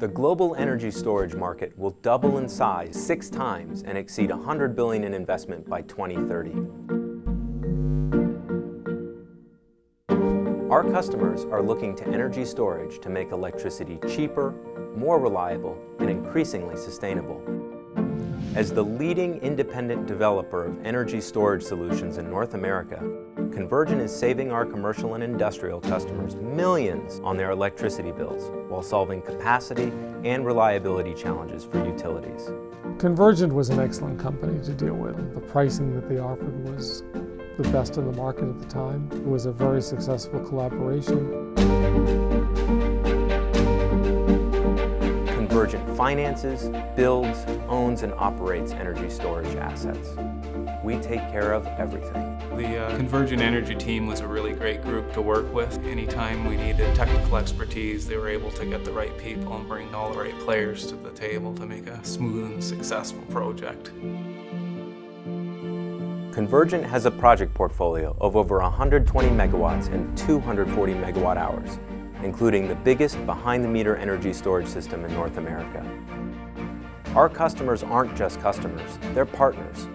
The global energy storage market will double in size six times and exceed 100 billion in investment by 2030. Our customers are looking to energy storage to make electricity cheaper, more reliable, and increasingly sustainable. As the leading independent developer of energy storage solutions in North America, Convergent is saving our commercial and industrial customers millions on their electricity bills while solving capacity and reliability challenges for utilities. Convergent was an excellent company to deal with. The pricing that they offered was the best in the market at the time. It was a very successful collaboration. Finances, builds, owns, and operates energy storage assets. We take care of everything. The uh, Convergent Energy team was a really great group to work with. Anytime we needed technical expertise, they were able to get the right people and bring all the right players to the table to make a smooth and successful project. Convergent has a project portfolio of over 120 megawatts and 240 megawatt hours including the biggest behind-the-meter energy storage system in North America. Our customers aren't just customers, they're partners.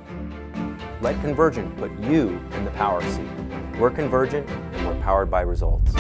Let Convergent put you in the power seat. We're Convergent and we're powered by results.